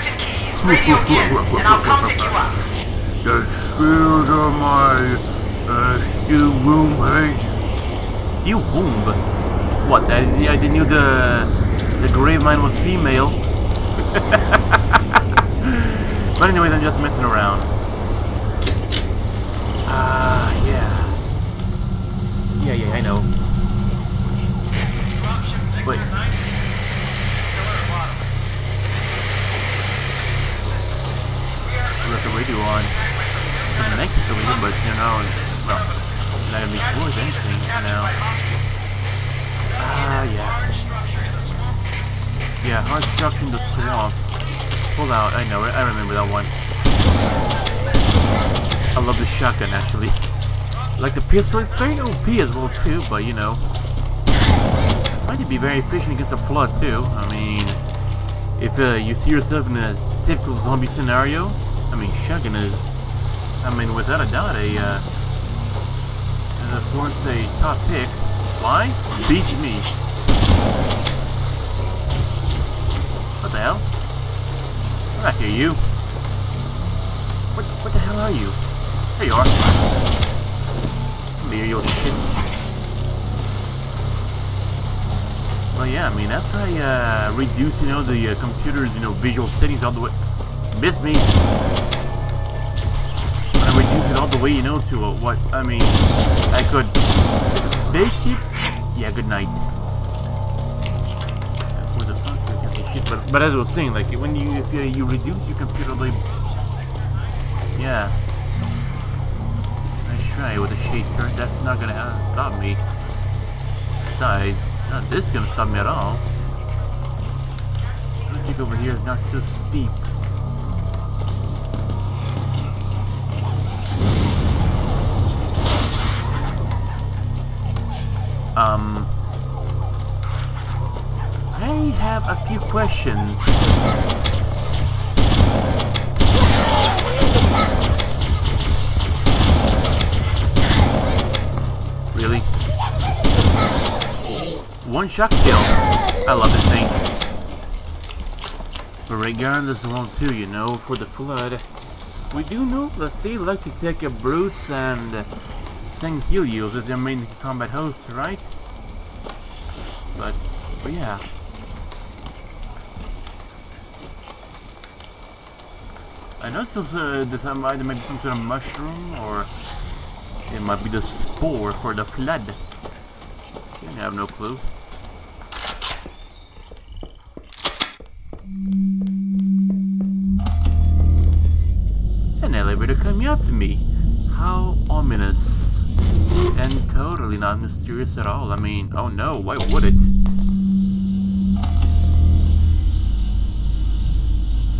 captain Keyes, radio in, and I'll come pick you up. The screws are my uh, steel roommate. Steel womb? What, I, I didn't know the, the Gravemind was female. but anyways, I'm just messing around. Ah, yeah. Yeah, yeah, I know. Wait. It's connected to radio, but you know, well, gonna be towards anything now. Ah, yeah. Yeah, hard structure in the swamp. Pull out, I know I remember that one. I love the shotgun actually. Like the pistol, it's very OP as well too, but you know. It might be very efficient against a flood too. I mean, if uh, you see yourself in a typical zombie scenario, I mean, shotgun is, I mean, without a doubt, a, uh, and of course, a top pick. Why? Beat me. What the hell? I hear you. What, what the hell are you? There you are. Come here, you shit. Well, yeah, I mean, after I uh, reduce, you know, the uh, computer's, you know, visual settings all the way... Miss me! I would reduce it all the way, you know, to uh, what, I mean, I could make it... Yeah, good night. What the fuck? Say shit, but, but as I was saying, like, when you, if you, you reduce your computer, like... Yeah. Nice try with a shaker. That's not gonna uh, stop me. Besides, not this is gonna stop me at all. I think over here is not so steep. Um, I have a few questions. Really? One shot kill. I love this thing. But regardless of all too, you know, for the flood, we do know that they like to take a brutes and uh, Sanghelios as their main combat host, right? But, but yeah. I know some uh, this um, either maybe some sort of mushroom or it might be the spore for the flood. I have no clue. An elevator coming up to me. How ominous. And totally not mysterious at all. I mean, oh no, why would it?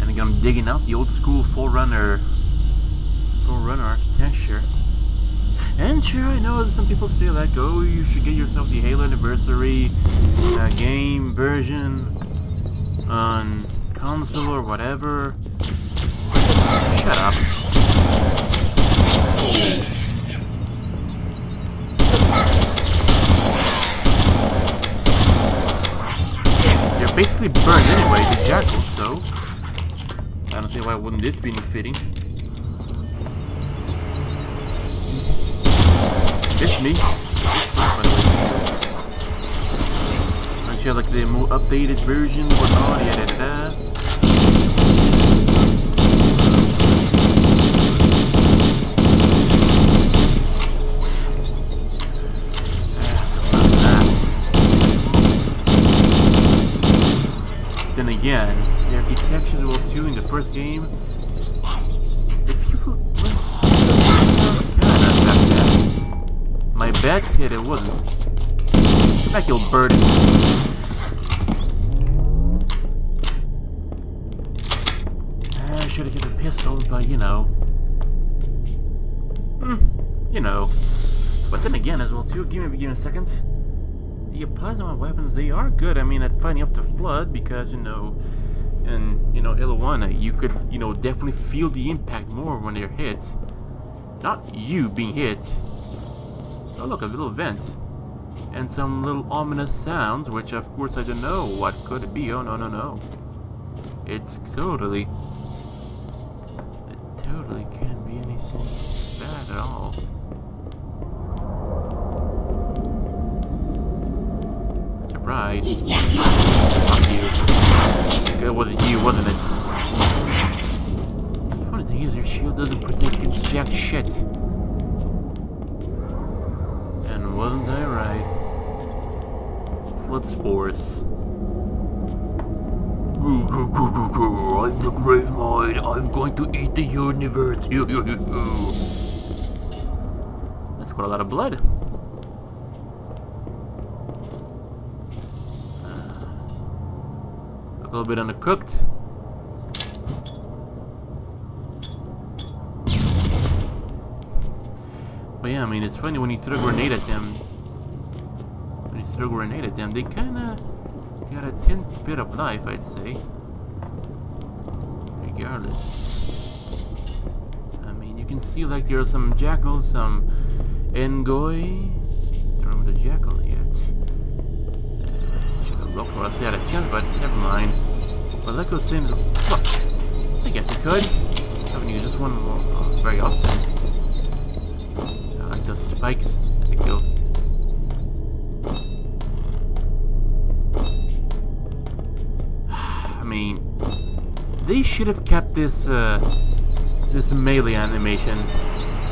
And again, I'm digging out the old school Forerunner, Forerunner architecture. And sure, I know some people say like, oh, you should get yourself the Halo Anniversary uh, game version on console or whatever. Shut up. Basically burned anyway, the jackal, so... I don't see why wouldn't this be fitting. It's me. Don't you like the more updated version, whatnot, yeah, da, da. Then again, the architecture well too in the first game. The people My bet hit it wasn't. I killed Birdie. I should have kept a pistol, but you know. Hmm, you know. But then again as well too, give me, give me a second. The plasma weapons, they are good. I mean, at fighting off the flood, because, you know, and, you know, Halo 1, uh, you could, you know, definitely feel the impact more when they're hit. Not you being hit. Oh, look, a little vent. And some little ominous sounds, which, of course, I don't know what could it be. Oh, no, no, no. It's totally, it totally can't be anything bad at all. Surprise. Fuck you. It wasn't you, wasn't it? The funny thing is, your shield doesn't protect against jack shit. And wasn't I right? Flood spores. I'm the Grave Mind. I'm going to eat the universe. That's quite a lot of blood. A little bit undercooked. But yeah, I mean, it's funny when you throw a grenade at them. When you throw a grenade at them, they kinda got a tenth bit of life, I'd say. Regardless. I mean, you can see like there are some jackals, some Unggoy. Don't remember the jackal yet. Have for us. Had a chance, but never mind. But was saying, fuck. I guess I could. I haven't used this one uh, very often. I like those spikes. There we go. I mean, they should have kept this uh, this melee animation,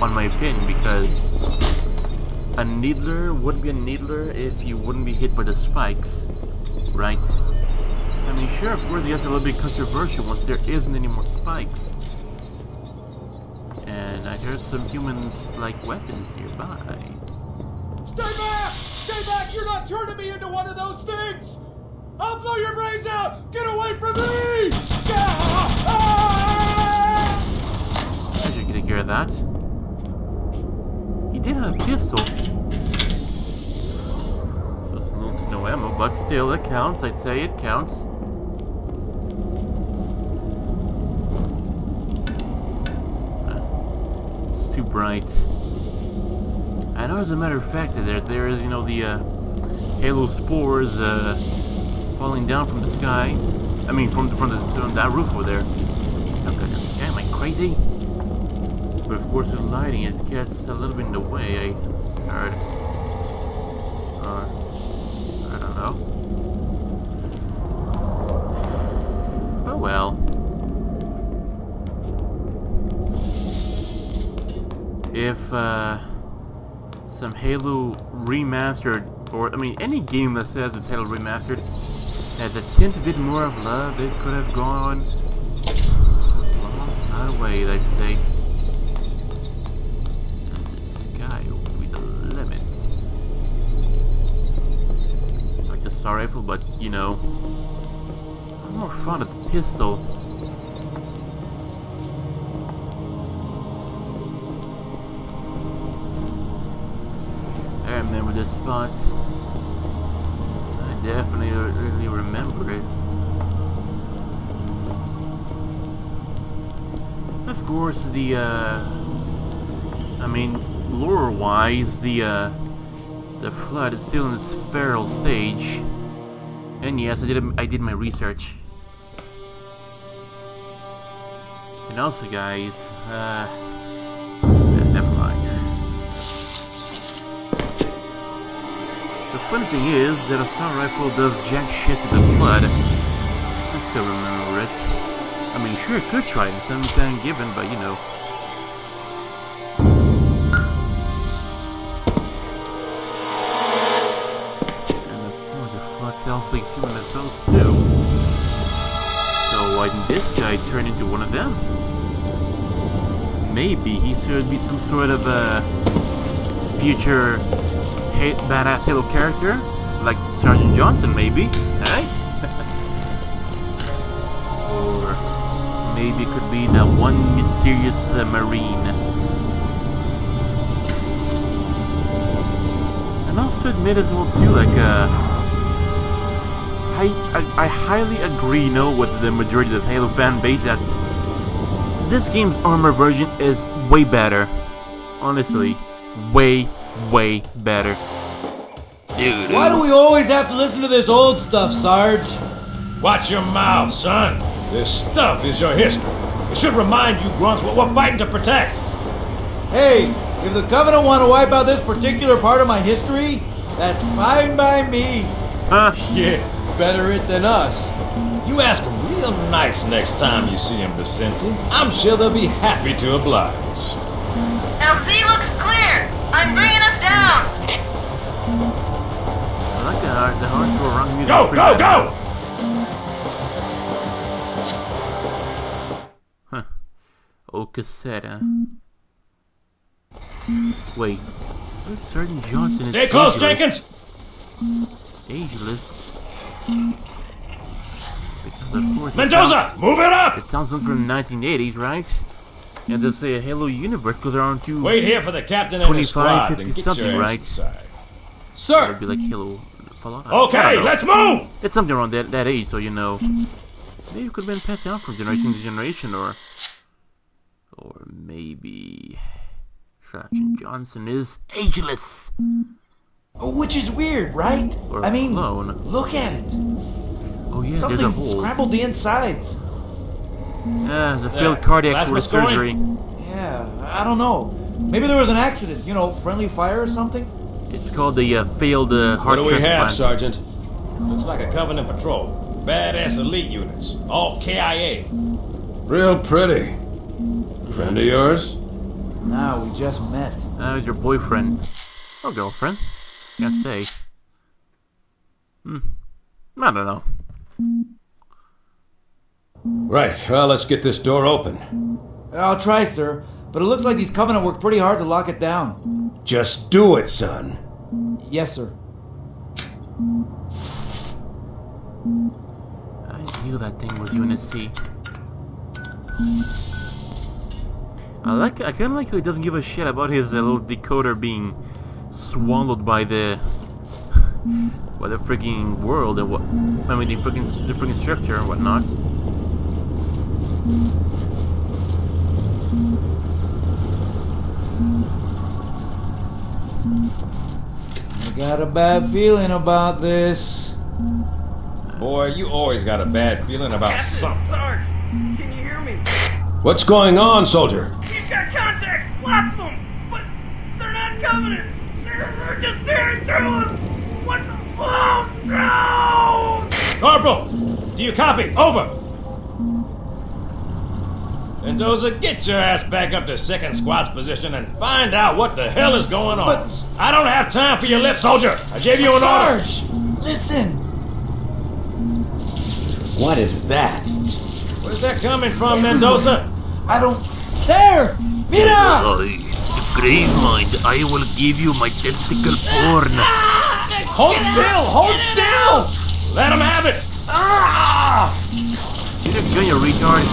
on my opinion, because a needler wouldn't be a needler if you wouldn't be hit by the spikes, right? I mean, sure, of course, yes, a little bit controversial once there isn't any more spikes. And I heard some humans like weapons nearby. Stay back! Stay back! You're not turning me into one of those things! I'll blow your brains out! Get away from me! Ah! Ah! I should take care of that. He did have a pistol. Just a little to no ammo, but still, it counts. I'd say it counts. Uh, It's too bright. I know, as a matter of fact, that there there is, you know, the uh, halo spores uh, falling down from the sky. I mean, from the, from the from that roof over there. Sky, am I crazy? But of course, the lighting it gets a little bit in the way. I heard. Halo remastered, or I mean, any game that says it's Halo remastered has a tint bit more of love, it could have gone a long I'd say. Sky will be the limit. Rifle, but you know, I'm more fond of the pistol. Spot. I definitely remember it. Of course, the, uh, I mean, lore-wise, the, uh, the flood is still in its feral stage. And yes, I did, I did my research. And also, guys, uh, funny thing is that a assault rifle does jack shit to the flood. I still remember it. I mean, sure, could try in some time given, but you know. And of course, the flood tells like human those too. So why didn't this guy turn into one of them? Maybe he should be some sort of a future badass Halo character, like Sergeant Johnson, maybe, eh? or maybe it could be that one mysterious uh, Marine. And also admit as well too, like, uh, I, I, I highly agree, know, with the majority of the Halo fan base that this game's armor version is way better. Honestly, way, way better. Dude. Why do we always have to listen to this old stuff, Sarge? Watch your mouth, son. This stuff is your history. It should remind you grunts what we're fighting to protect. Hey, if the Covenant want to wipe out this particular part of my history, that's fine by me. Huh? Yeah, better it than us. You ask them real nice next time you see them, Vicente. I'm sure they'll be happy to oblige. LZ looks clear. I'm bringing us down. I like the hard, the hardcore rock music. Go, go, bad. go! Oh, cassette, huh? Wait. Where's Sergeant Johnson is Stay close, ageless. Jenkins! Ageless. Because of course. it Mendoza, move it up! It sounds like from the 1980s, right? And they'll say a Halo universe goes around to. Wait here for the captain and his 25, squad, 50 then get something, your ass right? inside. It'd Sir! be like Halo Fallout. I Okay, let's move! It's something around that, that age, so you know. Maybe it could have been passed down from generation to generation, or. Or maybe. Sergeant Johnson is ageless! Oh, which is weird, right? Or I mean, clone. look at it. Oh, yeah, there's a Something hole. scrambled the insides. Yeah, it's a that failed cardiac plasma arrest scoring? surgery. Yeah, I don't know. Maybe there was an accident, you know, friendly fire or something? It's called the uh, failed uh, heart What do we have. Sergeant? Looks like a Covenant patrol. Badass elite units. All KIA. Real pretty. Friend of yours? Nah, we just met. Uh, is your boyfriend. Or girlfriend. Can't say. Hmm. I don't know. Right, well, let's get this door open. I'll try, sir. But it looks like these Covenant worked pretty hard to lock it down. Just do it, son. Yes, sir. I knew that thing was UNSC. I like. I kind of like how he doesn't give a shit about his uh, little decoder being swallowed by the by the freaking world and what. I mean, the freaking the freaking structure and whatnot. I got a bad feeling about this. Boy, you always got a bad feeling about something. Sarge, can you hear me? What's going on, soldier? He's got contact. Lots of them. But they're not Covenant. They're, they're just tearing through us. What the? Oh, no! Corporal, do you copy? Over. Mendoza, get your ass back up to second squad's position and find out what the hell is going on. But- I don't have time for your lip, soldier. I gave you an order. Sarge! Listen! What is that? Where's that coming from, Mendoza? I don't. There! Mira! I, the grave mind, I will give you my testicle porn. Ah, Hold still! Hold still! Let him have it! Ah! You just go, you retard.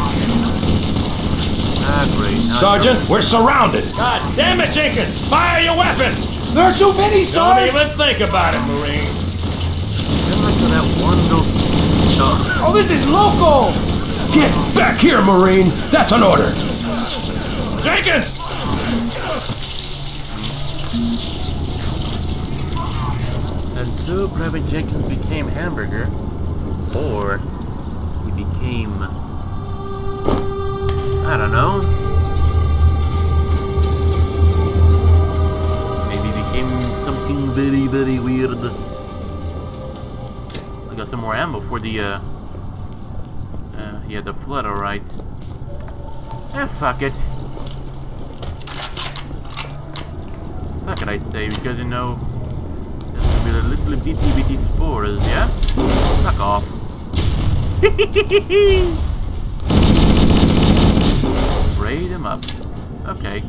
Great. Now- Sergeant, we're surrounded. God damn it, Jenkins! Fire your weapon! There are too many, Sergeant! Don't even think about it, Marine. Just like to that one little. Oh, this is local! Get back here, Marine. That's an order. Jenkins! And so Private Jenkins became Hamburger, or he became, I don't know. Maybe became something very, very weird. I got some more ammo for the, uh, uh yeah, the flood, alright. Eh, fuck it. Fuck it, I'd say, because, you know, there's gonna be little bitty bitty spores, yeah? Fuck off. Spray them up. Okay.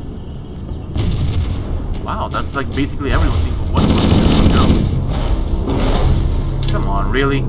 Wow, that's like basically everyone what? Come on, really?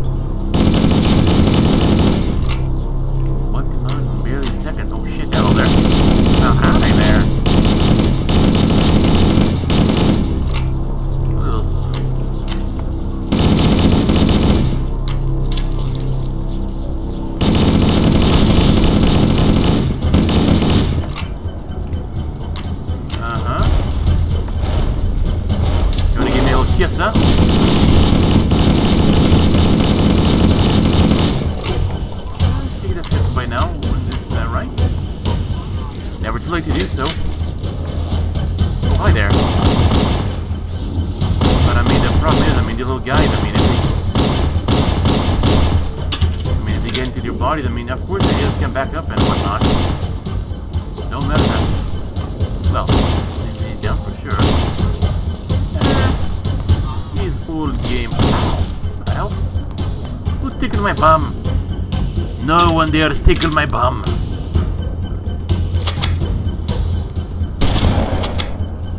Dare tickle my bum.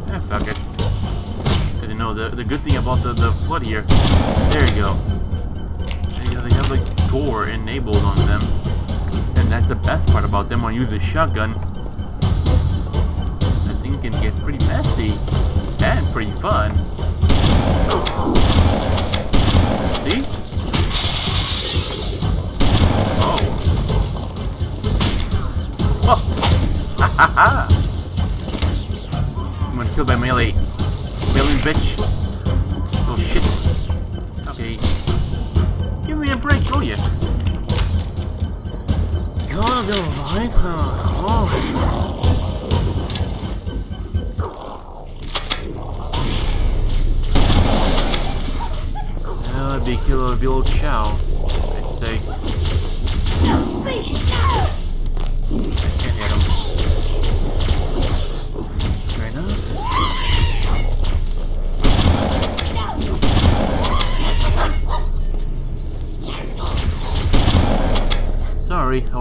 Eh, fuck it. And you know, the, the good thing about the, the flood here, there you go. They, they have like door enabled on them. And that's the best part about them when you use a shotgun.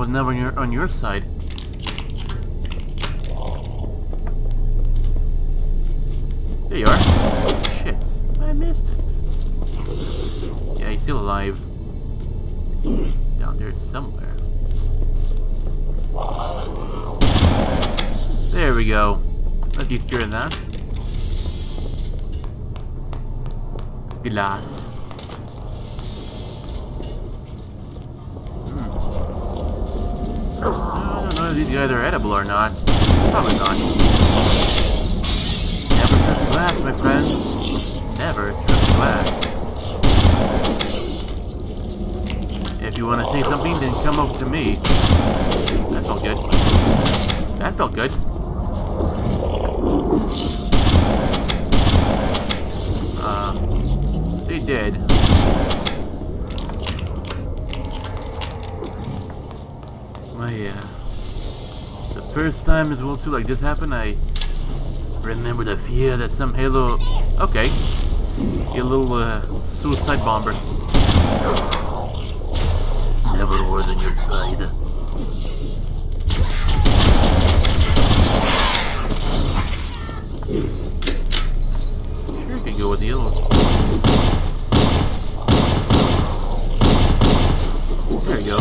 Was never on your, on your side. There you are. Oh, shit. I missed it. Yeah, he's still alive. Down there somewhere. There we go. Let you cure that. Glass. These are edible or not. Probably not. Never trust glass, my friends. Never trust glass. If you want to say something, then come over to me. That felt good. That felt good. Uh, they did. Uh, the first time as well too, like this happened, I remember the fear that some Halo, okay, a little uh, suicide bomber. Never was on your side. Sure can go with the yellow. There you go.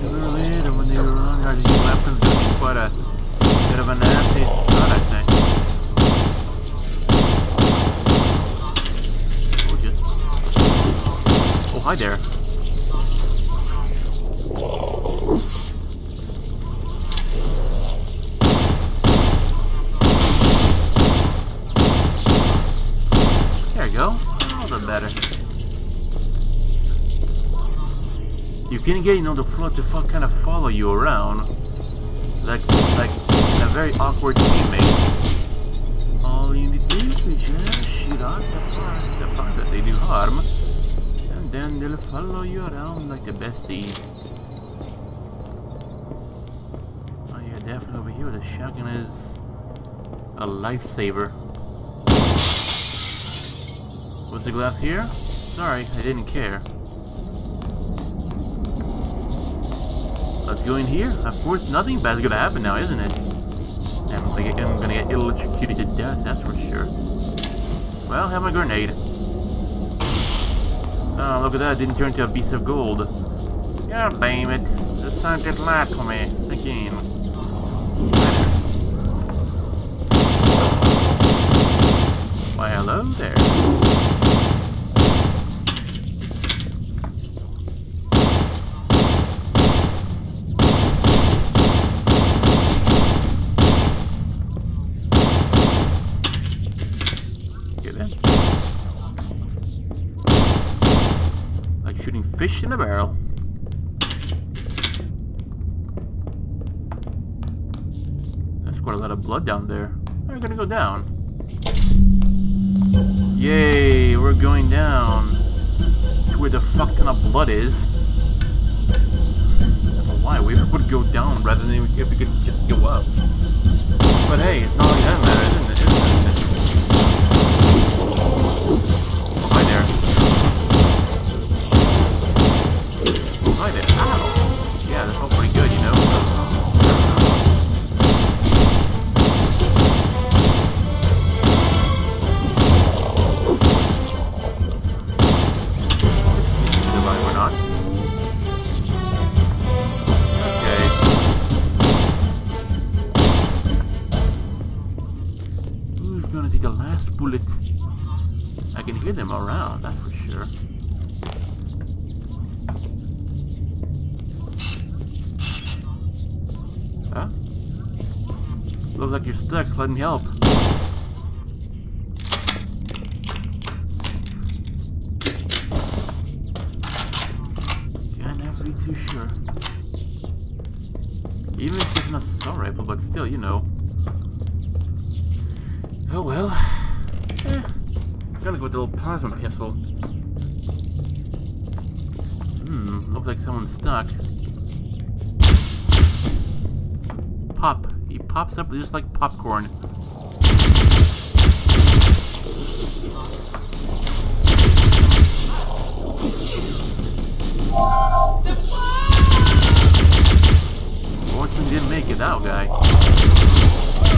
Sooner or later, when they were on our new weapons, it was quite a bit of a nasty shot, I think. Oh, just... Oh, hi there. There you go. A little bit better. Know, the flood to kind of follow you around. Like, like a very awkward teammate. All you need to do is just shoot out the parts, the parts that they do harm. And then they'll follow you around like the besties. Oh yeah, definitely over here the shotgun is a lifesaver. What's the glass here? Sorry, I didn't care. Let's go in here. Of course, nothing bad's gonna happen now, isn't it? I'm gonna get, electrocuted to death, that's for sure. Well, have my grenade. Oh, look at that, it didn't turn into a piece of gold. God damn it. The sun get light for me. Again. Why, hello there. Get in. Like shooting fish in a barrel. That's quite a lot of blood down there. we're gonna go down. Yay, we're going down to where the fuck ton of blood is. Why we would go down rather than if we could just go up. But hey, it's not like that matters, Up just like popcorn. Oh, Fortunately didn't make it out, guy.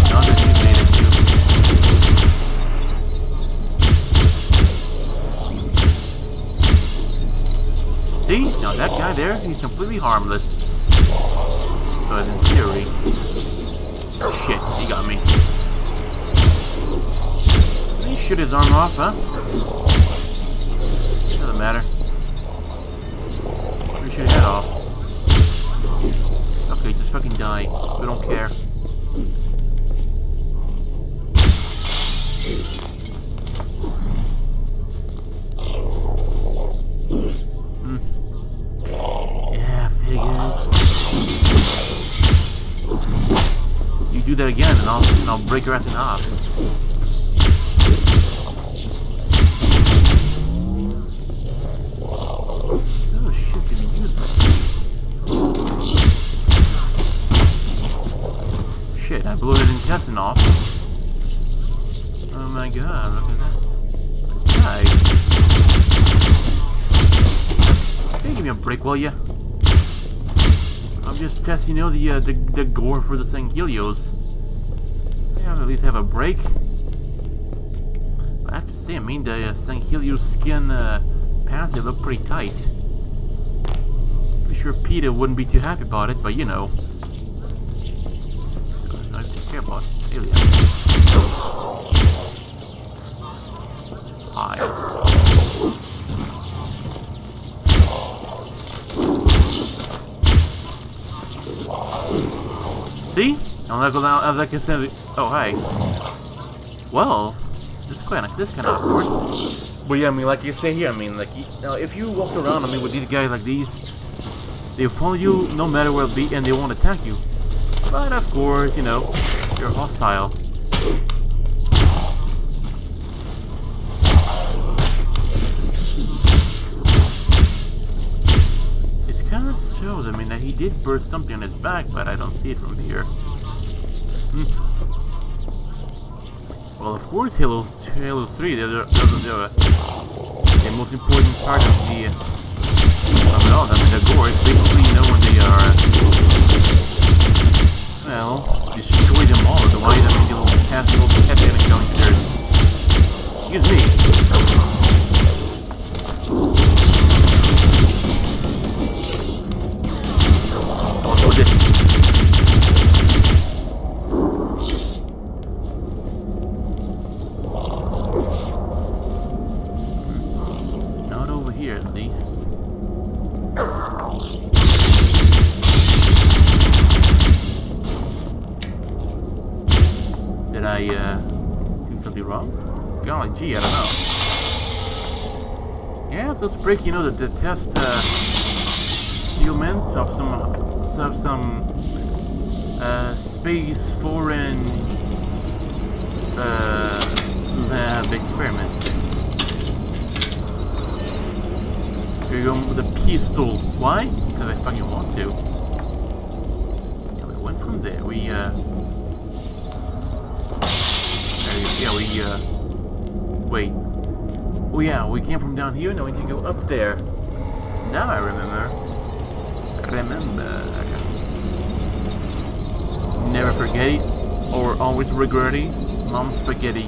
That you made it too. See? Now that guy there, he's completely harmless. But in theory... Shit, he got me. He shoot his arm off, huh? Doesn't matter. We should head off. Okay, just fucking die. We don't care. In half. Oh shit? Shit, I blew his intestine off. Oh my god, look at that. This guy. Hey, give me a break, will ya? I'm just testing, you know, the, uh, the, the gore for the Sanghelios. Least have a break. I have to say, I mean, the uh, Sanghelios skin uh, pants, they look pretty tight. Pretty sure Peter wouldn't be too happy about it, but you know. I don't care about aliens. Hi. See? As I can say. Oh, hi. Well, this is kind of this kind of awkward. But yeah, I mean, like you say here, I mean, like you, uh, now if you walk around, I mean, with these guys like these, they follow you no matter where be, and they won't attack you. But of course, you know, you're hostile. It kind of shows, I mean, that he did burst something on his back, but I don't see it from here. Hmm. Well, of course, Halo, Halo 3, they're, they're, they're, the most important part of the of it all. I mean, the gore is basically, know, when they are, well, destroy them all. Otherwise, I mean, they'll have the old pet damage going to excuse me. Those break, you know, the, the test, uh, sealment of some, of some, uh, space foreign uh, lab experiment. So you're going with a pistol. Why? Because I fucking want to. Yeah, we went from there. We, uh... there you- Yeah, we, uh... Wait. Oh yeah, we came from down here, now we need to go up there. Now I remember. Remember. Never forget it, or always regret it. Mom spaghetti.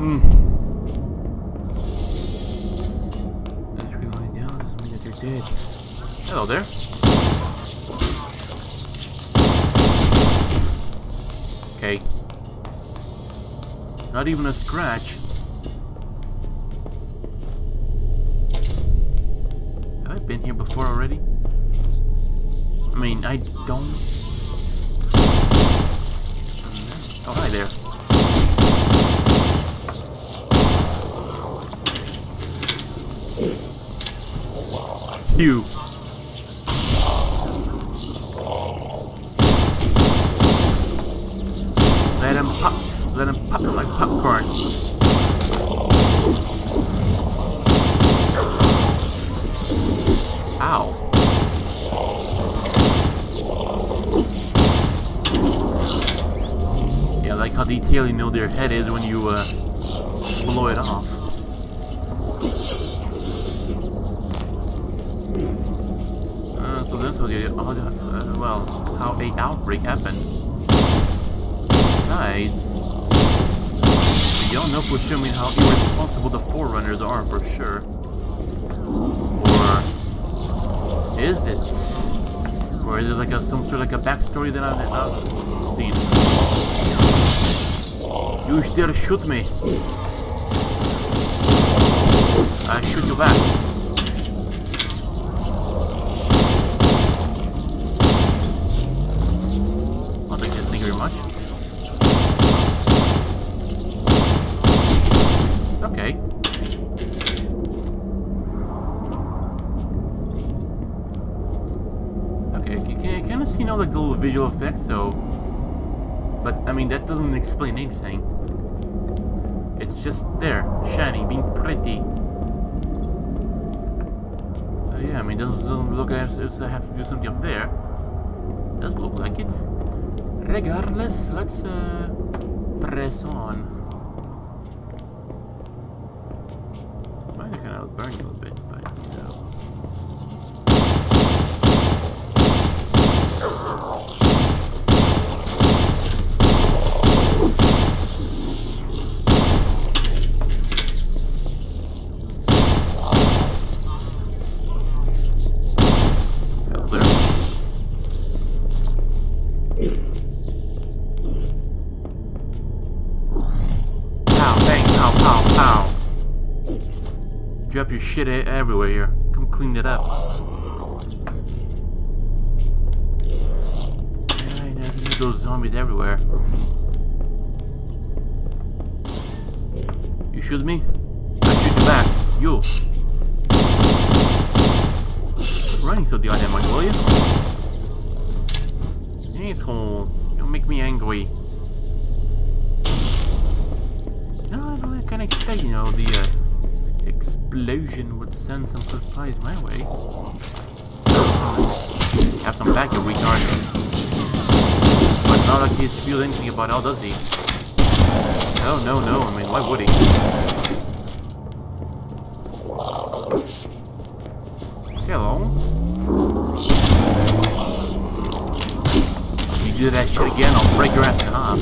Hmm. Doesn't mean that you're dead. Hello there. Not even a scratch. Have I been here before already? I mean, I don't... Oh, hi there. You. Let him pop. Let him pop like popcorn. Ow. Yeah, I you know their head is when you uh, blow it off. Uh, so that's how the, uh, well, how a outbreak happened. Besides, we don't know for sure how irresponsible the Forerunners are for sure. Or is it? Or is it like a some sort of like a backstory that I've not seen? You still shoot me. I shoot you back. Well, thank you, thank you very much. Okay. Okay, you can kind of see all the little visual effects, so... But, I mean, that doesn't explain anything. It's just there, shiny, being pretty. Uh, yeah, I mean, doesn't, doesn't look as if I have to do something up there. Does look like it. Regardless, let's uh, press on. Shit everywhere here. Come clean it up. Those zombies everywhere. You shoot me? I shoot you back. You. Running so goddamn much, will you? Asshole. Don't make me angry. No, I kind of expect, you know, the uh, explosion would send some supplies my way. Have some back, you retard. But not like he feels anything about all, does he? No, no, no, I mean, why would he? Hello? If you do that shit again, I'll break your ass in half.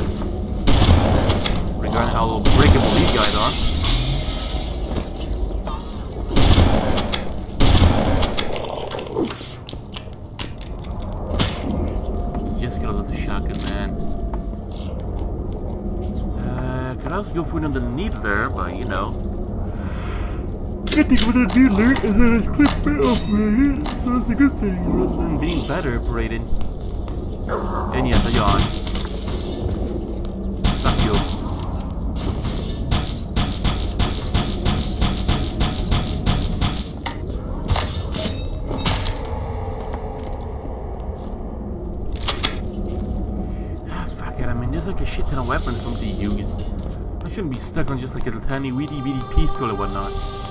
Regarding how breakable these guys are. Just gotta love the shotgun, man. Uh, also go for another but you know. I is that it's clipped off my head, so a good thing being better operated. And yes, a yawn. Shouldn't be stuck on just like a tiny weedy weedy pistol or whatnot.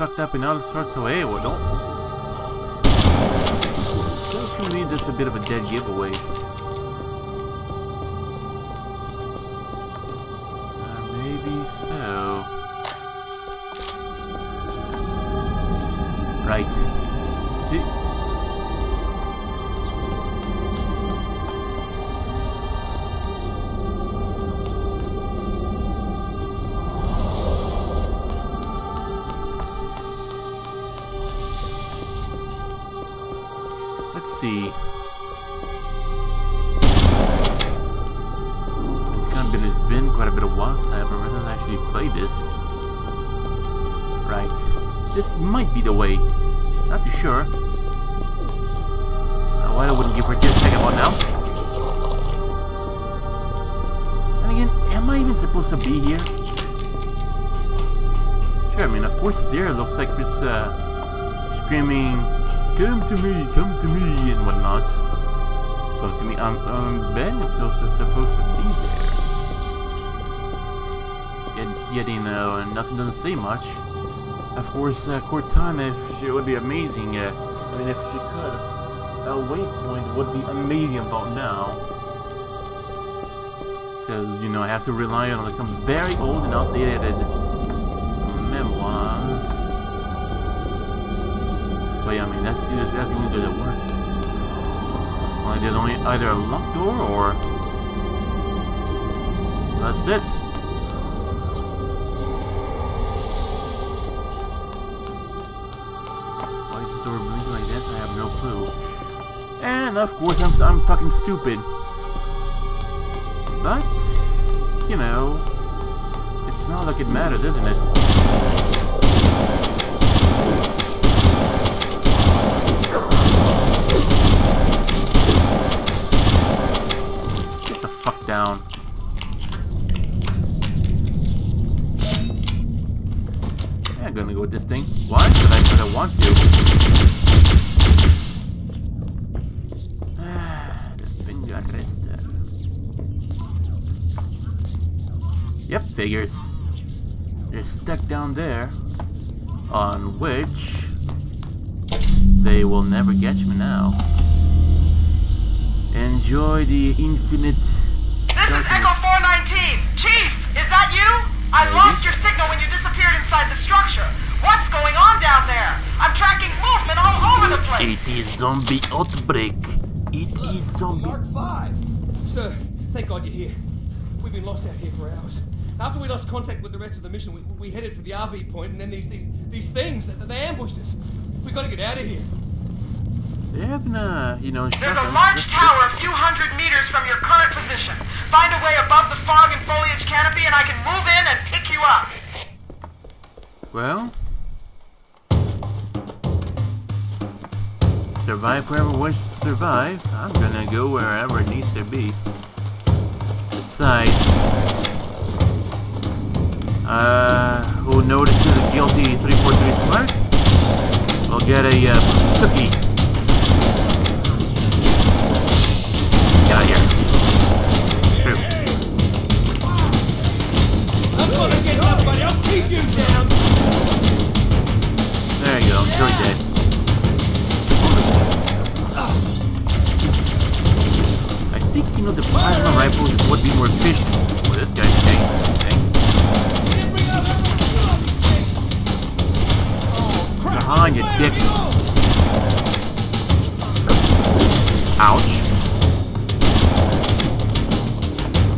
Fucked up in all sorts of ways. Well, don't. Don't you mean this a bit of a dead giveaway? See. It's kind of been it's been quite a bit of while since I ever really actually played this. Right. This might be the way. Not too sure. Uh, why I wouldn't give her just a second one now. And again, am I even supposed to be here? Sure, I mean, of course, there looks like it's uh, screaming come to me, come to me, and whatnot. So to me, I'm, um, Ben is also supposed to be there. Yet, yet you know, nothing doesn't say much. Of course, uh, Cortana, she would be amazing, uh, I mean, if she could, a waypoint would be amazing about now. Because, you know, I have to rely on like some very old and outdated I mean, that's, that's, that's the only door that works. Only there's only either a locked door or... That's it. Why is the door blinking like this? I have no clue. And of course, I'm, I'm fucking stupid. But, you know, it's not like it matters, isn't it? Get the fuck down. Yeah, I'm gonna go with this thing. Why? Because I, 'cause I want to. Ah, the finger resta. Yep, figures. They're stuck down there. On which... They will never catch me now. Enjoy the infinite... This is. Echo 419. Chief, is that you? I Maybe. lost your signal when you disappeared inside the structure. What's going on down there? I'm tracking movement all over the place. It is zombie outbreak. It is zombie... Mark 5. Sir, thank God you're here. We've been lost out here for hours. After we lost contact with the rest of the mission, we, we headed for the RV point, and then these these these things they, they ambushed us. We got to get out of here. They have been, uh, you know... There's a large This- tower a few hundred meters from your current position. Find a way above the fog and foliage canopy, and I can move in and pick you up. Well... Survive whoever wishes to survive. I'm gonna go wherever it needs to be. Besides... Uh, who notices a guilty 343 Spark? We'll get a, uh, cookie. Get out of here. Down. There you go. I think, you know, the plasma rifles would be more efficient. Well, this guy's saying on, you dick. Ouch.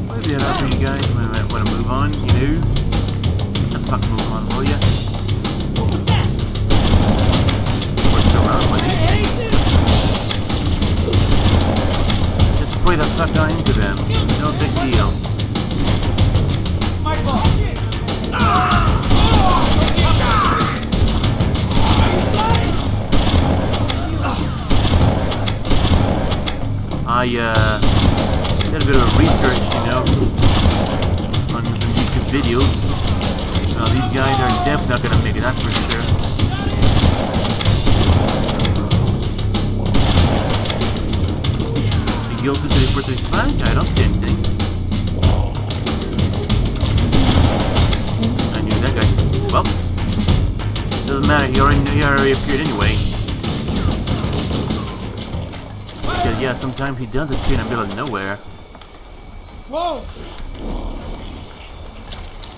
What is that for you guys? Wanna move on? You do? Move on, will ya? What's around with it? Just spray the fuck on into them. No big deal. Ah! I uh did a bit of research, you know, on some YouTube videos. Now these guys are definitely not gonna make it, that's for sure. The guild to the British flag? I don't see anything. I knew that guy. Well, doesn't matter. He already, he already appeared anyway. Because yeah, sometimes he does appear in the middle of nowhere. Whoa!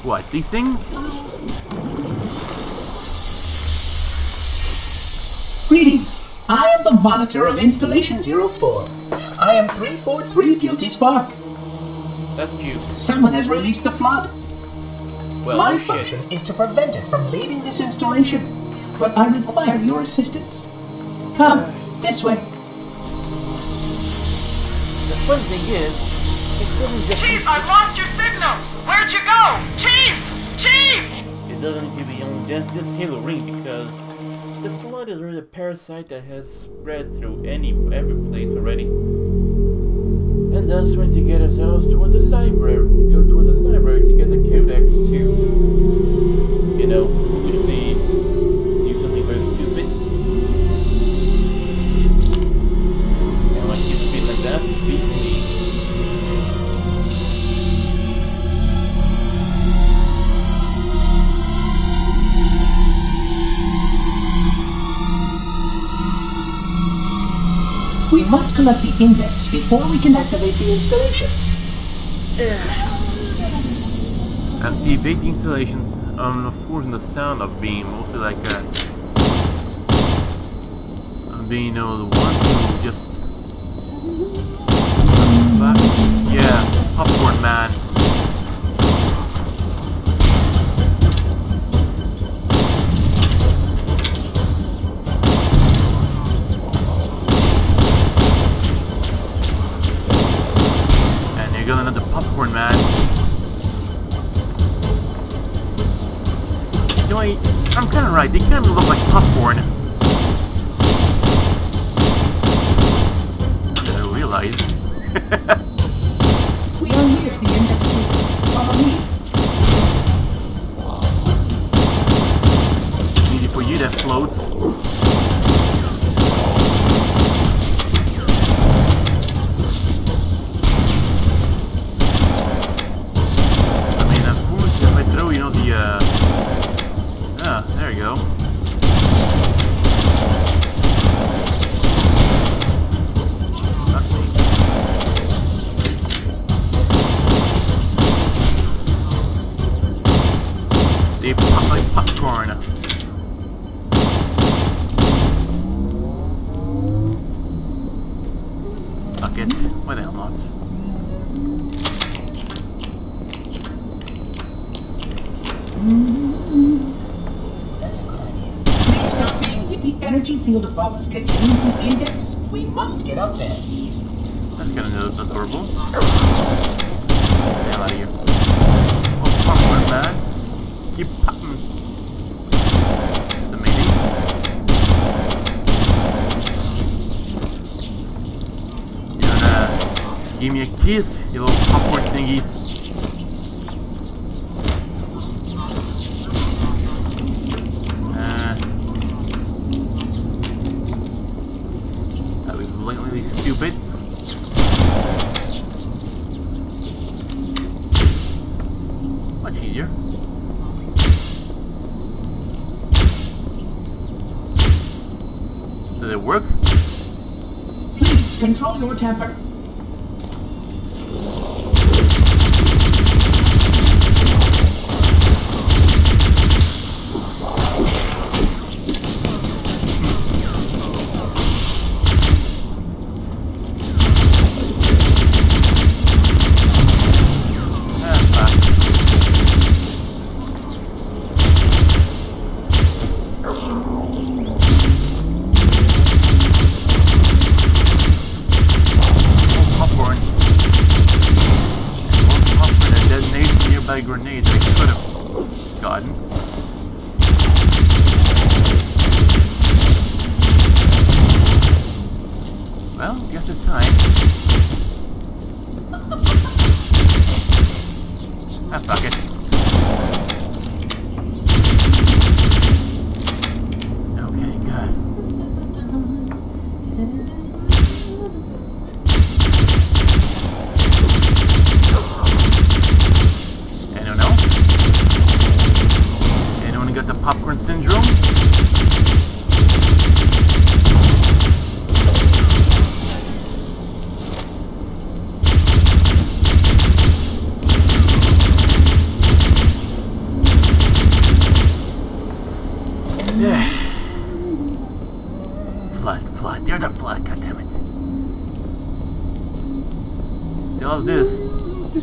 What, these things? Greetings. I am the monitor of Installation 04. I am 343 Guilty Spark. That's cute. Someone has released the flood. Well, My no shit. function is to prevent it from leaving this installation, but I require your assistance. Come, this way. The funny thing is, it doesn't just Chief, I've lost your signal! Where'd you go? Chief! Chief! it doesn't need to be only just this Halo ring because the flood is really a parasite that has spread through any every place already. And thus when you get ourselves towards the library go toward the library to get the codex to you know, foolishly must collect the index before we can activate the installation. And the big installations, um, of course, in the sound of being mostly like a, um, being, you know, the one who just, fuck, yeah, popcorn man. They kind of look like popcorn. They pop like popcorn. Fuck it. Why the hell not? Please stop being if the energy field above us contains the index. We must get up there. That's kind of adorable. Get out of here. Oh, popcorn man. Keep popping. That's amazing. You wanna give me a kiss, you little popcorn thingy?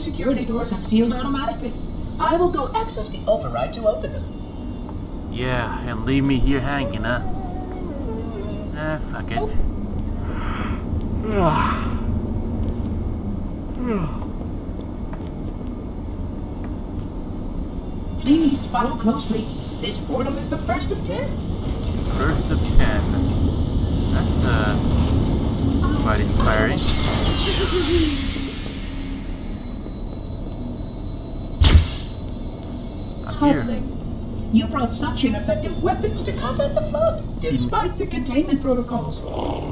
Security doors have sealed automatically. I will go access the override to open them. Yeah, and leave me here hanging, huh? Ah, fuck it. Please follow closely. This portal is the first of ten. First of ten. That's, uh, quite inspiring. Puzzling. You brought such ineffective weapons to combat the flood, despite the containment protocols.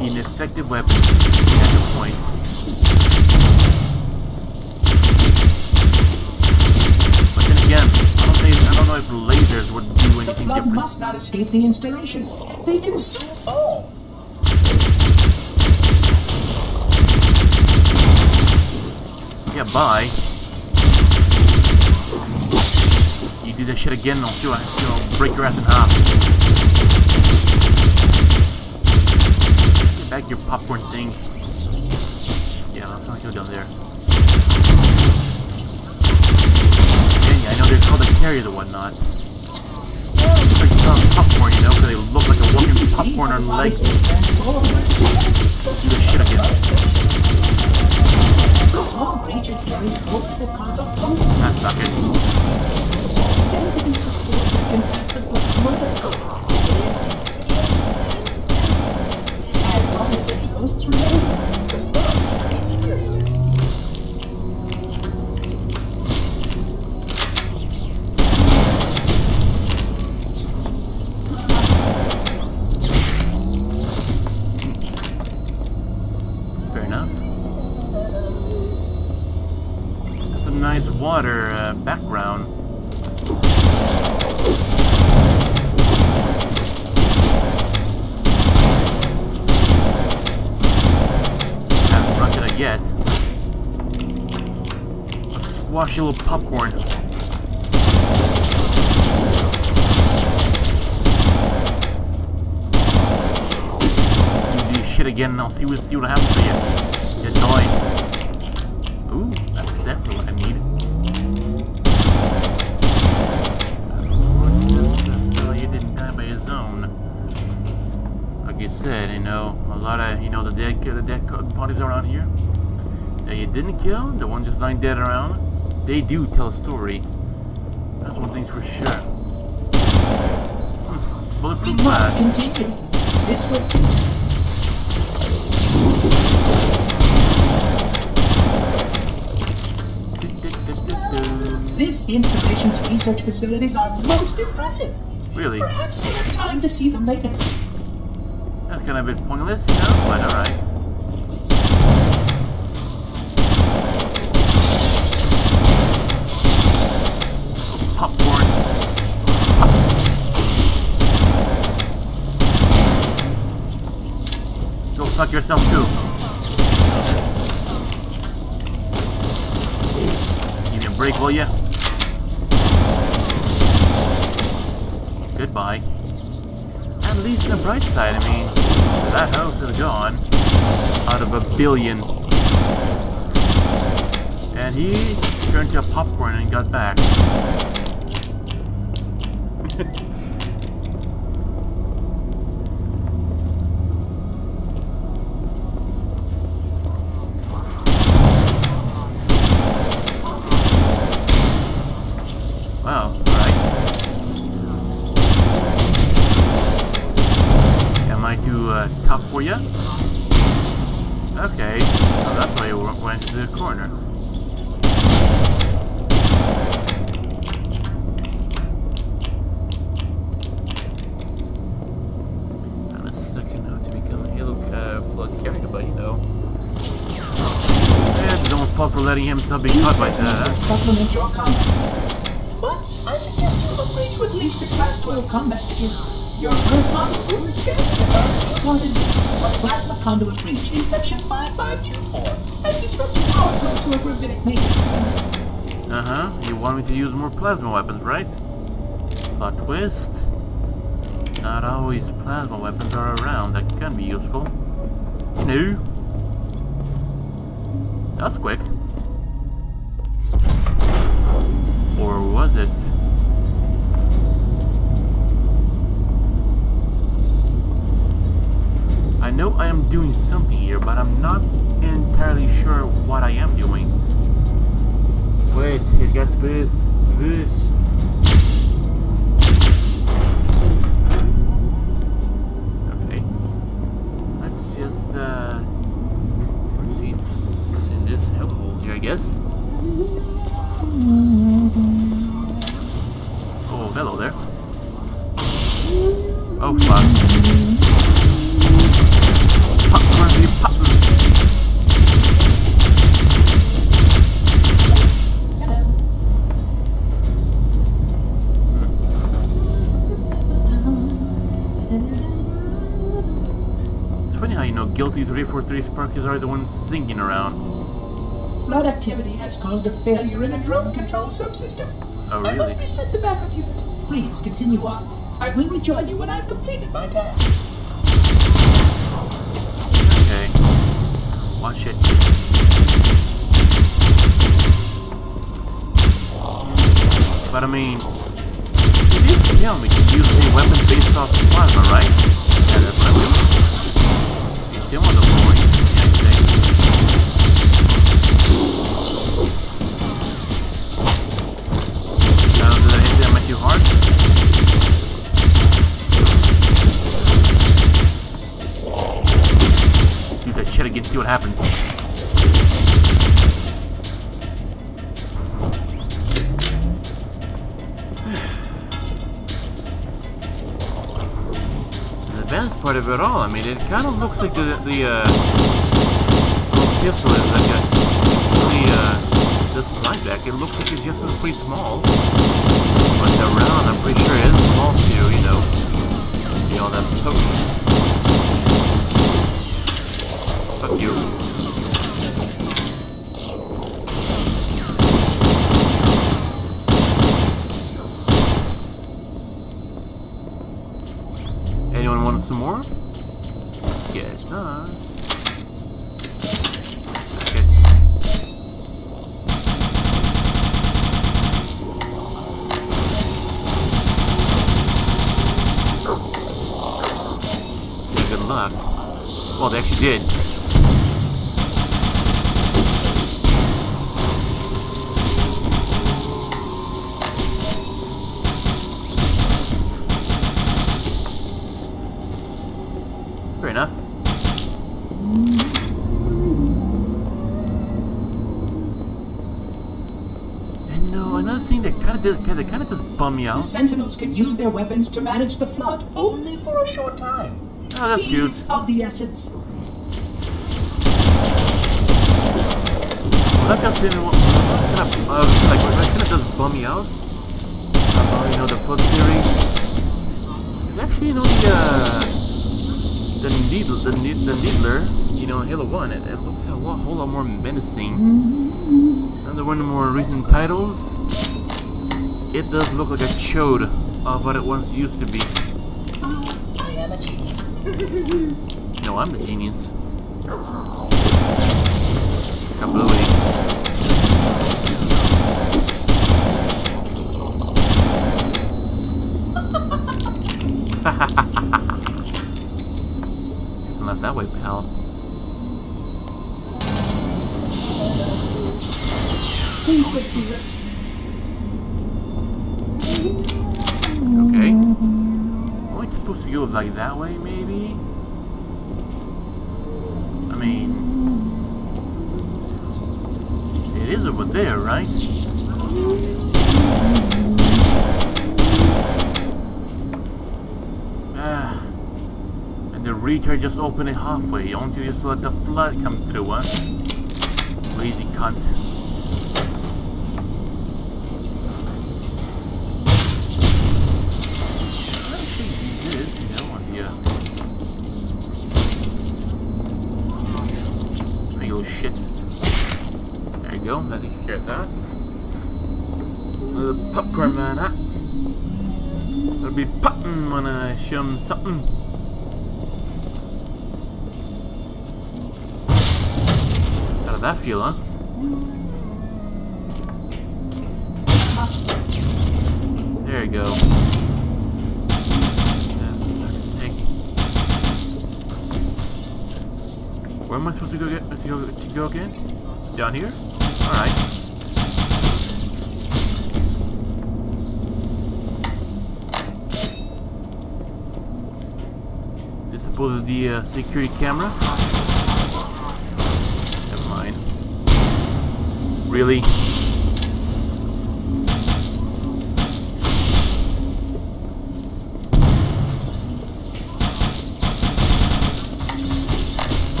Ineffective weapons. At the point. But then again, I don't, think, I don't know if lasers would do anything The flood different. must not escape the installation. They consume all. Yeah, bye. You do that shit again, I'll still, I'll still break your ass in half. Get back your popcorn thing. Yeah, let's not go down there. Yeah, I know they're called a carrier and whatnot. It's like uh, popcorn, you know, because they look like a walking popcorn on legs. Do that shit again. The small creatures carry scopes that cause opposing Ah, fuck it. As long as any ghosts remain, Squash a little popcorn. You do shit again and I'll see what, see what happens to you. You die. Ooh, that's definitely what I need. Fella didn't die by his own. Like you said, you know, a lot of, you know, the dead, the dead bodies around here that you didn't kill, the ones just lying dead around, they do tell a story. That's one thing's for sure. Hmm, We must continue. This way. This installation's research facilities are most impressive. Really? Perhaps we'll have time to see them later. That's kind of a bit pointless, you know, but alright. Popcorn. Go fuck yourself too. Give me a break, will ya? Goodbye. At least the bright side, I mean, that house is gone out of a billion. And he turned to popcorn and got back. Wow, alright. Am I too uh, tough for you? Okay, well, that's why you went to the corner. I'm a section now to become a Halo uh, flood character, but you know. Eh, don't fall for letting himself be These caught by that. supplement your combat systems. But I suggest you upgrade to at least the Class 12 combat skin. Your Earthbound movement scans a 2 wanted, but Plasma Conduit Breach in Section 5524 has disrupted power flow to a gravitic maintenance system. Uh-huh. You want me to use more plasma weapons, right? Plot twist. Not always plasma weapons are around that can be useful. You know. That's quick. Or was it? I know I am doing something here, but I'm not entirely sure what I am doing. Wait, it gets this, this. Okay. Let's just, uh, proceed in this hellhole here, I guess. Hello there. Oh, fuck. Popcorn, you poppin'. It's funny how you know Guilty 343 Sparkies are the ones singing around. Flood activity has caused a failure in a drone control subsystem. Oh, really? I must reset the backup unit. Please continue on. I will rejoin you when I've completed my task. Okay. Watch it. But I mean, you did tell me to use a weapon based off plasma, right? Yeah, that's what I do. You still want to it all, I mean, it kind of looks like the, the, uh, pistol is like a, really, uh, the slide back, it looks like it's just pretty small. But the round, I'm pretty sure it is small too, you know. See all that poke. Fuck you. Anyone want some more? Guess not. Okay. Yeah, good luck. Well, they actually did. Fair enough. And you know, another thing that kind of does, kind of, kind of does bum me The out. Sentinels can use their weapons to manage the flood only for a short time. Oh, that's Speed cute. of the essence. That kind of, kind of, uh, like, that kind of does bum me out. About, you know, the flood theory. It's actually, you know, the, uh, the needle, the, need, the needler, you know, Halo 1, it, it looks a lot, whole lot more menacing. Another one of the more recent titles, it does look like a chode of what it once used to be. No, I'm the genius. Kablooey. just open it halfway. until you just let the flood come through, huh? Lazy cunt. Shit. There you go, let me get that. Another popcorn man, huh? I'll be popping when I show him something. that fuel. There you go. Where am I supposed to go get to go, to go again? Down here? Alright. This is supposed to be a security camera. really?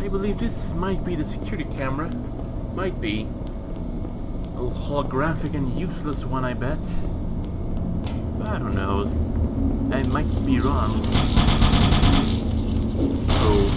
I believe this might be the security camera. Might be. A holographic and useless one, I bet. But who knows? I might be wrong. Oh.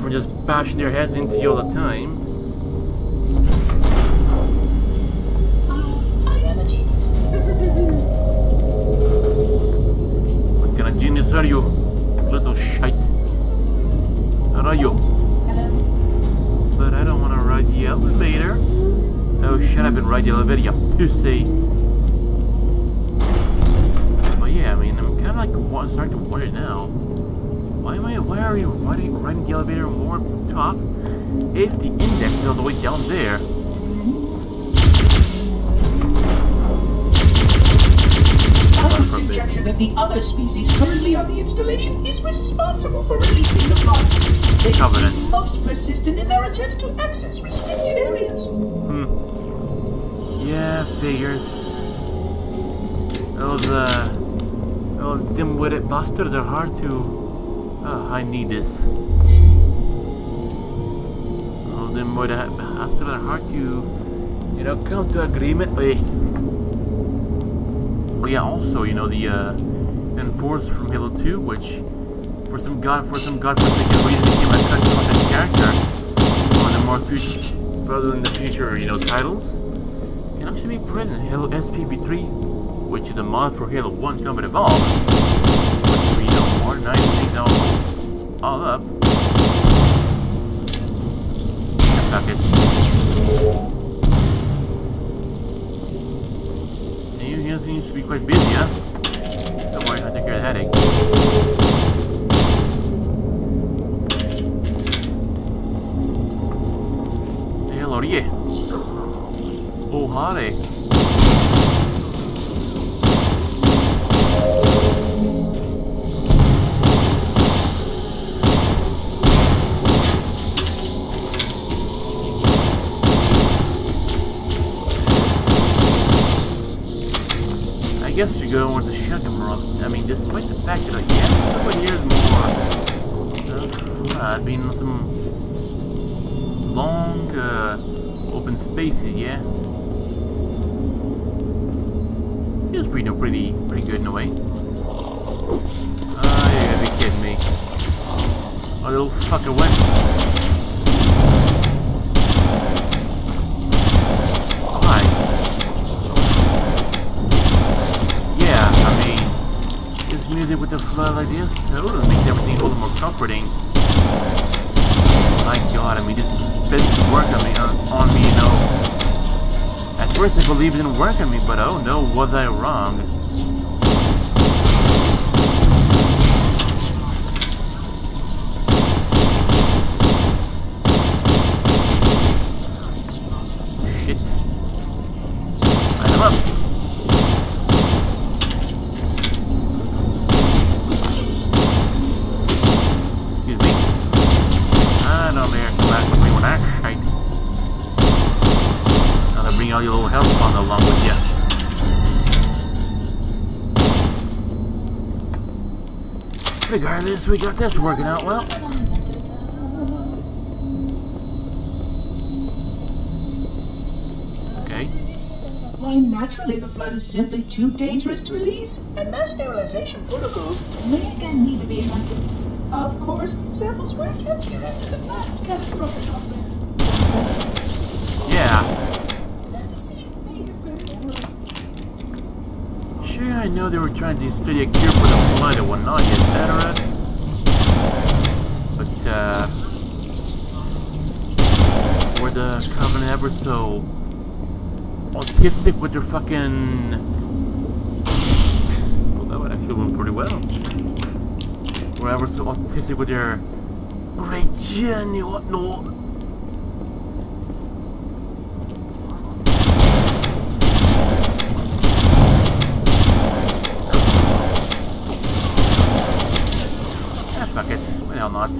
From just bashing their heads into you all the time. Attempts to access restricted areas. Yeah, figures. Those uh, those dim-witted bastards are hard to. Oh, I need this. Those dim-witted bastards are hard to, you know, come to agreement with. But yeah, also, you know, the uh, Enforcer from Halo 2, which, for some god, for some godforsaken reason, became a cut content character more future, further in the future, you know, titles can actually be present in Halo SPV3, which is a mod for Halo 1 Combat Evolved. Which, you know, more nice things all, up. And you, you seems to be quite busy, huh? Don't worry, I'll take care of the headache. I guess. I mean, despite the fact that, like, yeah, somebody here is more. Uh, I've been in some long, uh, open spaces, yeah. It pretty, pretty, pretty good in a way. Oh, you be kidding me. Oh, little fucker went. Why? Yeah, I mean, this music the flood like this totally makes everything a little more comforting. My god, I mean, this suspense work on me, on, uh, on me, you know. At first I believed it didn't work on me, but oh no, was I wrong. Shit. Line 'em up. Excuse me. I don't dare come back with me with that shite. Now to bring all your little health fund along with you. Regardless, we got this working out well. Okay. Why, naturally, the flood is simply too dangerous to release, and mass sterilization protocols may again need to be amended. Of course, samples were kept here after the last catastrophic outbreak. Yeah. That decision may have been error. Sure, I know they were trying to study a cure for the flood and whatnot, etc. But, uh... Covenant ever so... autistic with their fucking... Well, that would actually went pretty well. Were ever so autistic with their... Region and whatnot. not.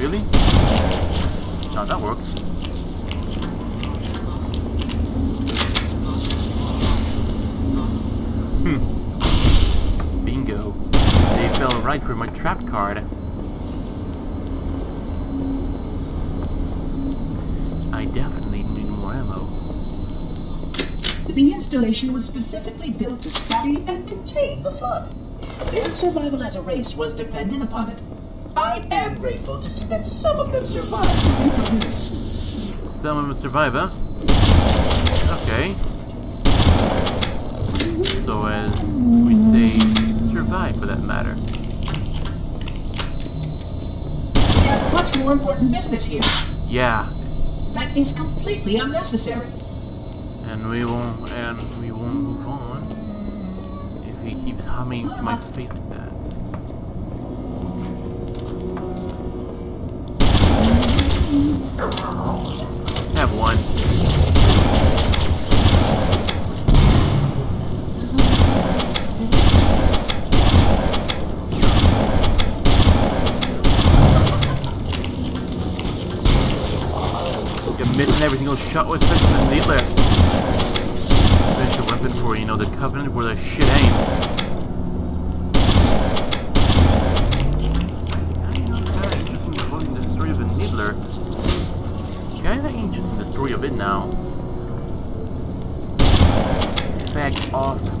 Really? No, that works. Hmm. Bingo. They fell right for my trap card. I definitely need more ammo. The was specifically built to study and contain the flood. Their survival as a race was dependent upon it. I am grateful to see that some of them survived. Some of them survive, huh? Okay. So as we say, survive for that matter. We have much more important business here. Yeah, That is completely unnecessary. and we won't, and humming to my favorite that. Have one. You're missing every single shot with especially the needler. Special weapon for, you know, the Covenant where the shit aim. Kinda interesting in the story of the Needler. Kinda interesting the story of it now. Fact off.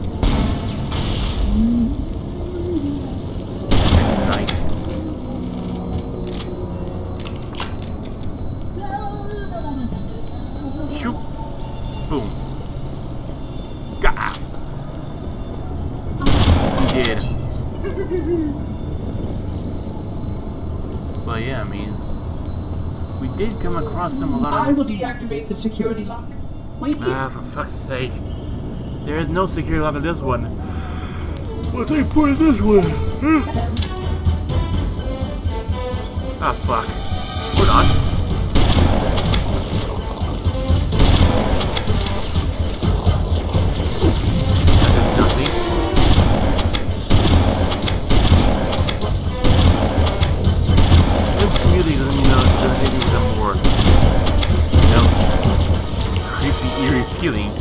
Will deactivate the security lock. Wait here. Ah, for fuck's sake. There is no security lock in this one. What's I put in this one? Huh? Ah, fuck. Or not. Creepy,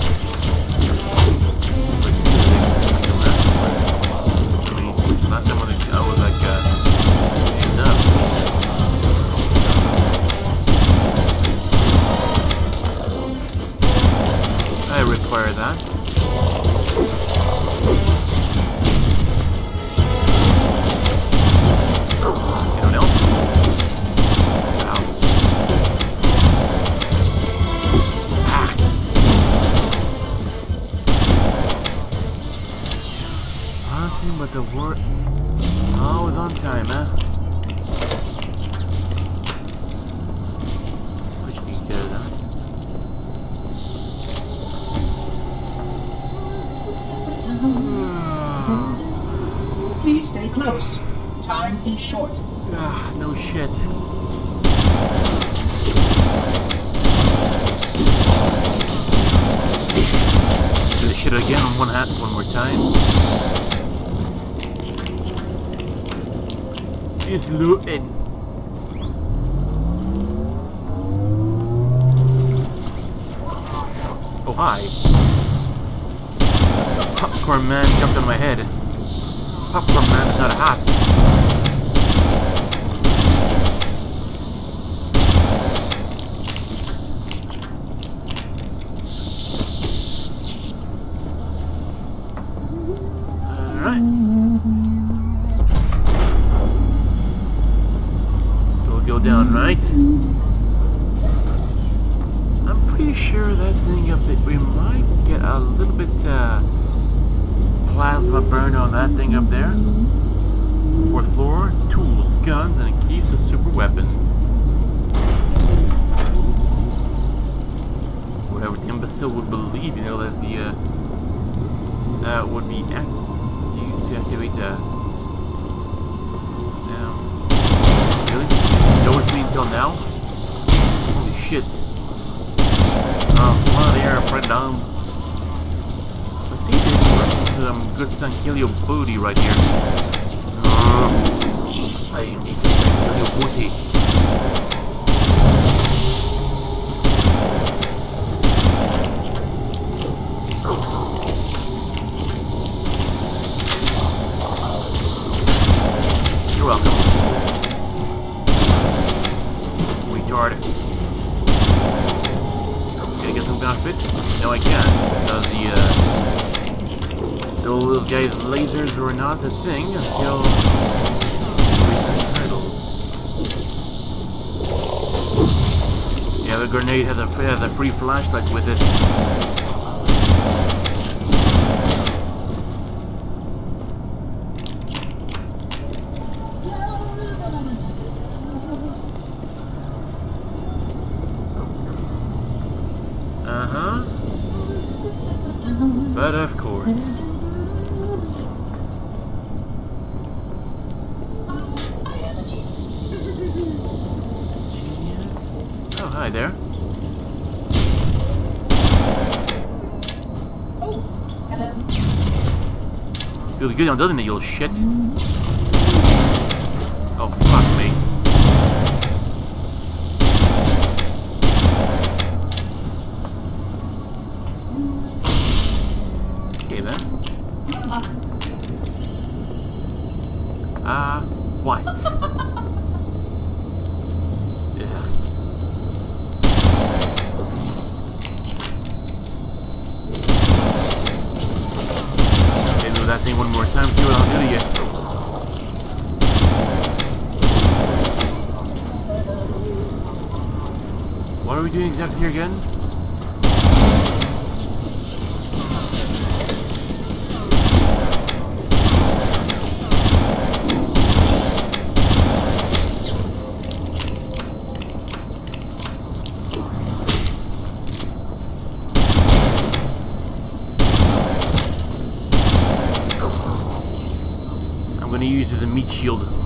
still would believe, you know, that the uh, uh, would be act used to activate the. Um, really? No one's me until now. Holy shit! Um, come out of the air, right down. I think this is some good Sangheili booty right here. Um, I need some Sangheili booty. characters were not a thing until recent titles. Yeah, the grenade has a, has a free flashlight with it. good on, doesn't it, you little shit? Shield.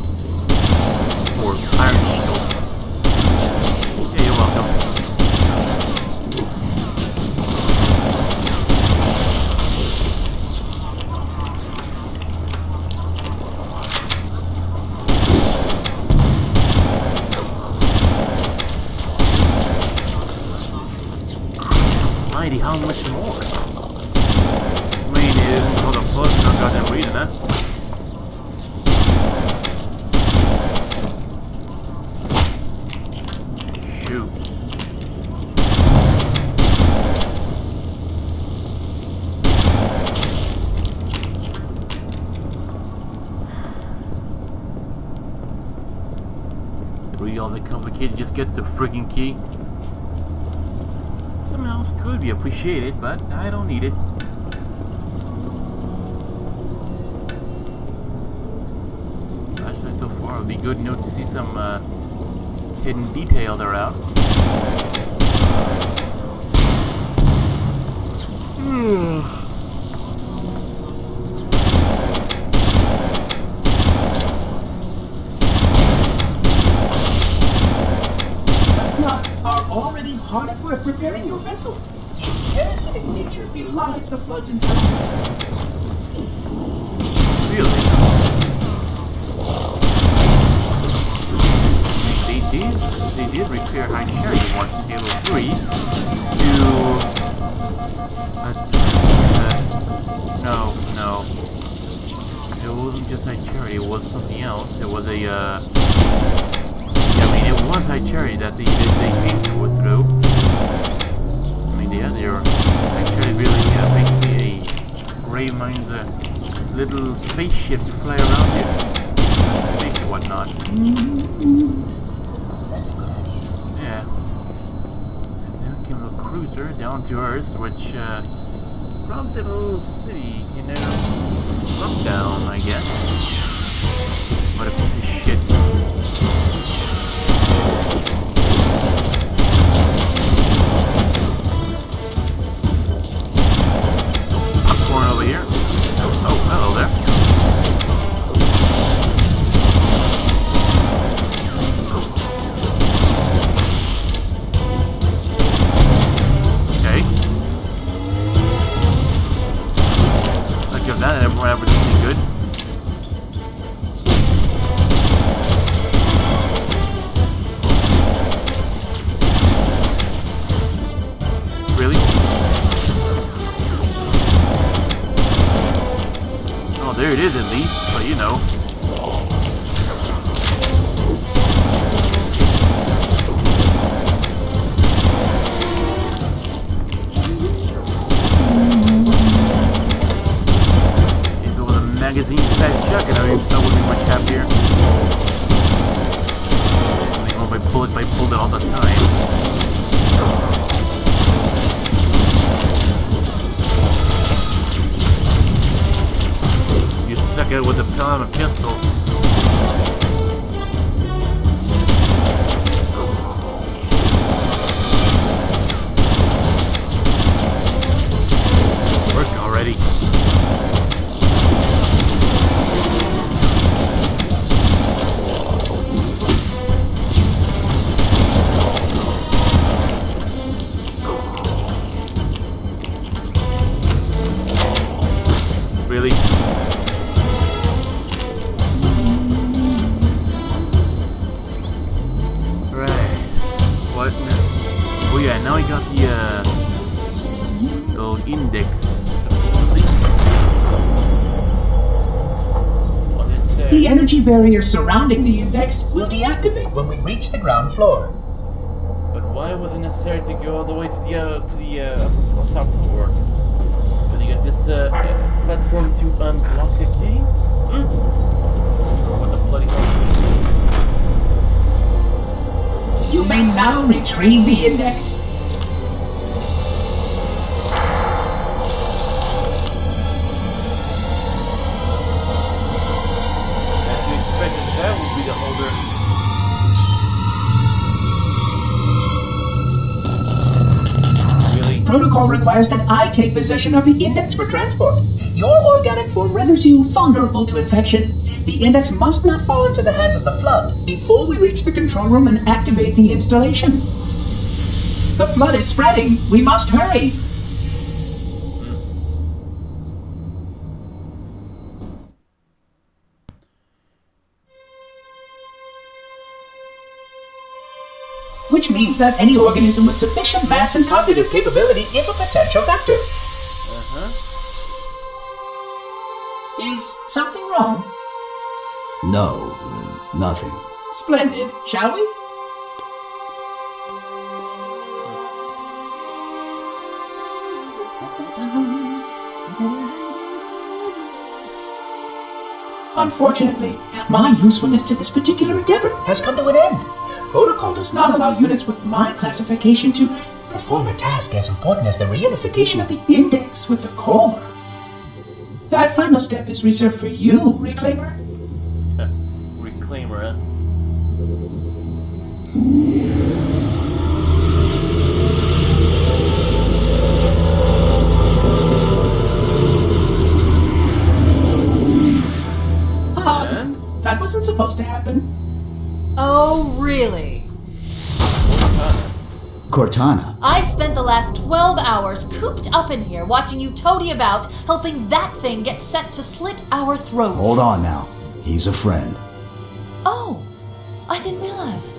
get the freaking key. Something else could be appreciated, but I don't need it. Actually, so far it would be good you to see some uh, hidden detail there out. market the floods and judgments. I guess. Barrier surrounding the index will deactivate when we reach the ground floor. But why was it necessary to go all the way to the uh, to the uh, top floor? Did you get this uh, platform to unlock the key? Hmm? What the bloody hell? You may now retrieve the index. Protocol requires that I take possession of the index for transport. Your organic form renders you vulnerable to infection. The index must not fall into the hands of the flood before we reach the control room and activate the installation. The flood is spreading. We must hurry. Which means that any organism with sufficient mass and cognitive capability is a potential vector. Uh-huh. Is something wrong? No, nothing. Splendid, shall we? Unfortunately, my usefulness to this particular endeavor has come to an end. Protocol does not allow units with my classification to perform a task as important as the reunification of the index with the core. That final step is reserved for you, Reclaimer. Reclaimer, huh? Ah, that wasn't supposed to happen. Oh, really? Cortana, I've spent the last 12 hours cooped up in here watching you toady about, helping that thing get set to slit our throats. hold on now. He's a friend. Oh, I didn't realize.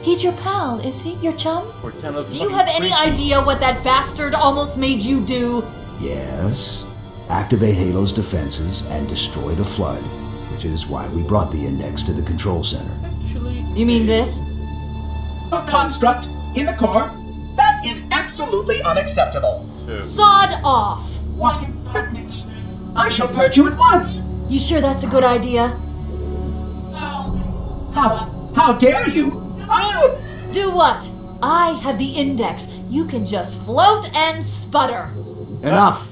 He's your pal, is he? Your chum? Cortana's Do you have any creepy. idea what that bastard almost made you do? Yes. Activate Halo's defenses and destroy the flood, which is why we brought the index to the control center. Actually, You mean this? A construct in the core? That is absolutely unacceptable. Sod off! What impertinence! I shall purge you at once! You sure that's a good idea? How? How? How dare you? Oh! Do what? I have the index. You can just float and sputter. Enough!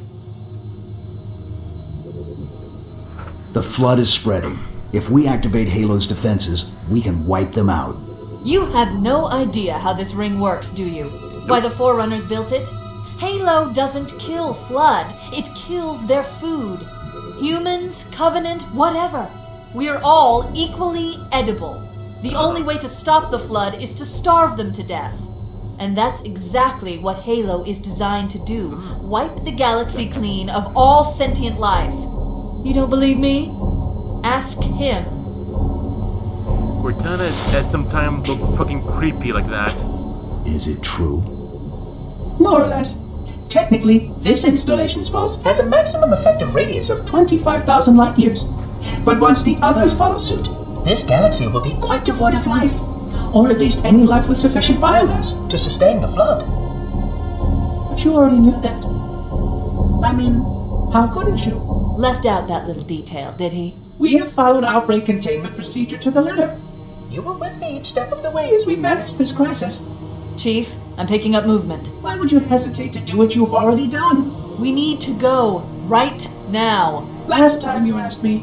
The flood is spreading. If we activate Halo's defenses, we can wipe them out. You have no idea how this ring works, do you? Why the Forerunners built it? Halo doesn't kill Flood, it kills their food. Humans, Covenant, whatever. We're all equally edible. The only way to stop the Flood is to starve them to death. And that's exactly what Halo is designed to do wipe the galaxy clean of all sentient life. You don't believe me? Ask him. Cortana at some time looked fucking creepy like that. Is it true? More or less. Technically, this installation's suppose has a maximum effective radius of 25,000 light years. But once the others follow suit, this galaxy will be quite devoid of life. Or at least any life with sufficient biomass to sustain the flood. But you already knew that. I mean, how couldn't you? Left out that little detail, did he? We have followed outbreak containment procedure to the letter. You were with me each step of the way as we managed this crisis. Chief, I'm picking up movement. Why would you hesitate to do what you've already done? We need to go right now. Last time you asked me,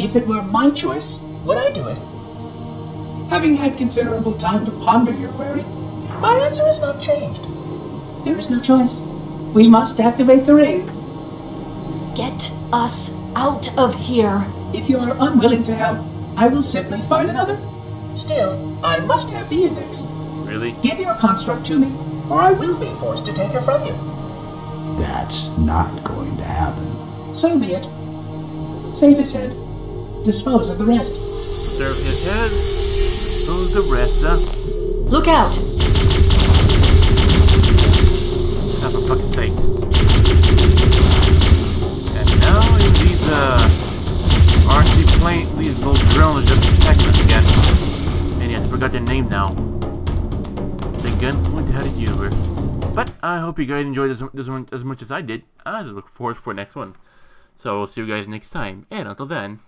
If it were my choice, would I do it? Having had considerable time to ponder your query, my answer has not changed. There is no choice. We must activate the ring. Get us out of here. If you are unwilling to help, I will simply find another. Still, I must have the index. Really? Give your construct to me, or I will be forced to take her from you. That's not going to happen. So be it. Save his head. Dispose of the rest. Serve his head. Who's the rest, huh? Look out! Oh, for fuck's sake. And now these, uh, RC plane, these little drones just attacking us again. And yes, I forgot their name now. The gun pointed at you. But I hope you guys enjoyed this, this one as much as I did. I just look forward for the next one. So, I'll see you guys next time. And until then...